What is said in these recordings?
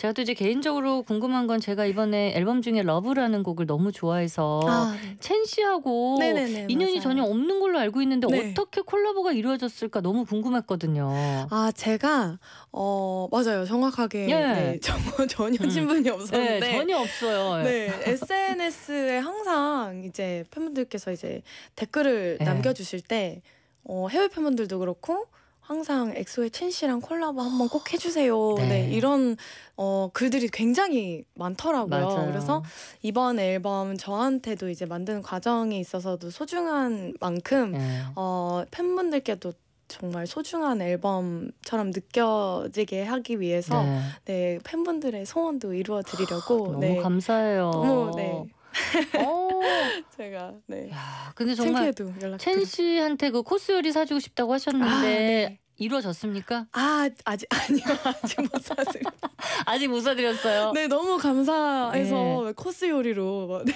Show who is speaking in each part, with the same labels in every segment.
Speaker 1: 제가 또 이제 개인적으로 궁금한 건 제가 이번에 앨범 중에 러브라는 곡을 너무 좋아해서
Speaker 2: 아, 네.
Speaker 1: 첸 씨하고
Speaker 2: 네네네,
Speaker 1: 인연이
Speaker 2: 맞아요.
Speaker 1: 전혀 없는 걸로 알고 있는데
Speaker 2: 네.
Speaker 1: 어떻게 콜라보가 이루어졌을까 너무 궁금했거든요.
Speaker 2: 아 제가 어 맞아요 정확하게
Speaker 1: 예.
Speaker 2: 네, 저, 전혀
Speaker 1: 음.
Speaker 2: 신분이
Speaker 1: 네,
Speaker 2: 없었는데
Speaker 1: 전혀 없어요.
Speaker 2: 네, SNS에 항상 이제 팬분들께서 이제 댓글을
Speaker 1: 네.
Speaker 2: 남겨주실 때 어, 해외 팬분들도 그렇고 항상 엑소의 첸 씨랑 콜라보 한번 꼭 해주세요.
Speaker 1: 네.
Speaker 2: 네, 이런 어, 글들이 굉장히 많더라고요.
Speaker 1: 맞아요.
Speaker 2: 그래서 이번 앨범 저한테도 이제 만드는 과정에 있어서도 소중한 만큼
Speaker 1: 네.
Speaker 2: 어, 팬분들께도 정말 소중한 앨범처럼 느껴지게 하기 위해서
Speaker 1: 네.
Speaker 2: 네, 팬분들의 소원도 이루어 드리려고
Speaker 1: 너무
Speaker 2: 네.
Speaker 1: 감사해요.
Speaker 2: 너무 네.
Speaker 1: 어.
Speaker 2: 제가 네.
Speaker 1: 야, 근데 정말 첸 씨한테 그 코스 요리 사주고 싶다고 하셨는데
Speaker 2: 아, 네.
Speaker 1: 이루어졌습니까?
Speaker 2: 아 아직 아니요 아직 못 사드려.
Speaker 1: 아직 못 사드렸어요.
Speaker 2: 네 너무 감사해서 코스 요리로 뭐, 네.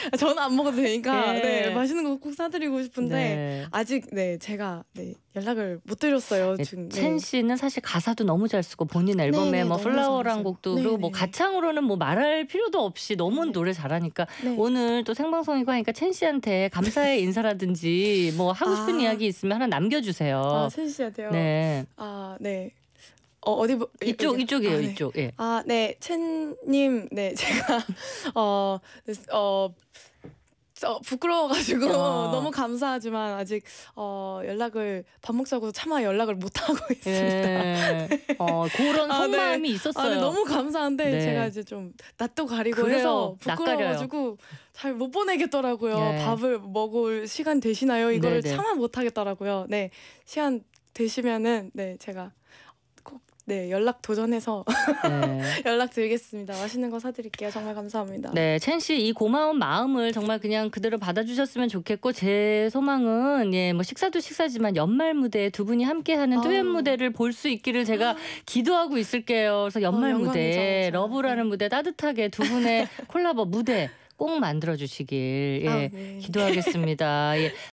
Speaker 2: 저는 안 먹어도 되니까
Speaker 1: 네.
Speaker 2: 네, 맛있는 거 꼭 사드리고 싶은데
Speaker 1: 네.
Speaker 2: 아직 네 제가 네 연락을 못 드렸어요.
Speaker 1: 네,
Speaker 2: 지금
Speaker 1: 첸 씨는 사실 가사도 너무 잘 쓰고 본인 앨범에
Speaker 2: 네네,
Speaker 1: 뭐 플라워란. 곡도 그리고 뭐. 가창으로는 뭐 말할 필요도 없이 너무. 노래 잘하니까
Speaker 2: 네.
Speaker 1: 오늘 또 생방송이고 하니까 첸 씨한테 감사의 인사라든지 뭐 하고 싶은
Speaker 2: 아.
Speaker 1: 이야기 있으면 하나 남겨주세요.
Speaker 2: 아, 첸 씨한테요.
Speaker 1: 네
Speaker 2: 아 네. 어 어디 보-
Speaker 1: 이쪽
Speaker 2: 여기.
Speaker 1: 이쪽이에요
Speaker 2: 아, 네.
Speaker 1: 이쪽 예.
Speaker 2: 아, 네, 첸님, 네, 제가 어, 네, 어, 어 부끄러워가지고
Speaker 1: 어.
Speaker 2: 너무 감사하지만 아직 어 연락을 밥 먹자고 차마 연락을 못 하고 있습니다.
Speaker 1: 예. 어 그런
Speaker 2: 아, 네.
Speaker 1: 속마음이 있었어요.
Speaker 2: 아, 네, 너무 감사한데
Speaker 1: 네.
Speaker 2: 제가 이제 좀 낯도 가리고
Speaker 1: 그래요.
Speaker 2: 해서. 부끄러워가지고 잘 못 보내겠더라고요.
Speaker 1: 네.
Speaker 2: 밥을 먹을 시간 되시나요? 이거를
Speaker 1: 네, 네.
Speaker 2: 차마 못 하겠더라고요. 네, 시간 되시면은 네 제가 꼭 네 연락 도전해서
Speaker 1: 네.
Speaker 2: 연락 드리겠습니다. 맛있는 거 사드릴게요. 정말 감사합니다.
Speaker 1: 네, 첸 씨 이 고마운 마음을 정말 그냥 그대로 받아주셨으면 좋겠고 제 소망은 예, 뭐 식사도 식사지만 연말 무대에 두 분이 함께하는 듀엣. 무대를 볼 수 있기를 제가 기도하고 있을게요. 그래서 연말
Speaker 2: 어,
Speaker 1: 무대. 러브라는
Speaker 2: 네.
Speaker 1: 무대 따뜻하게 두 분의 콜라보 무대 꼭 만들어 주시길 예,
Speaker 2: 아, 네.
Speaker 1: 기도하겠습니다. 예.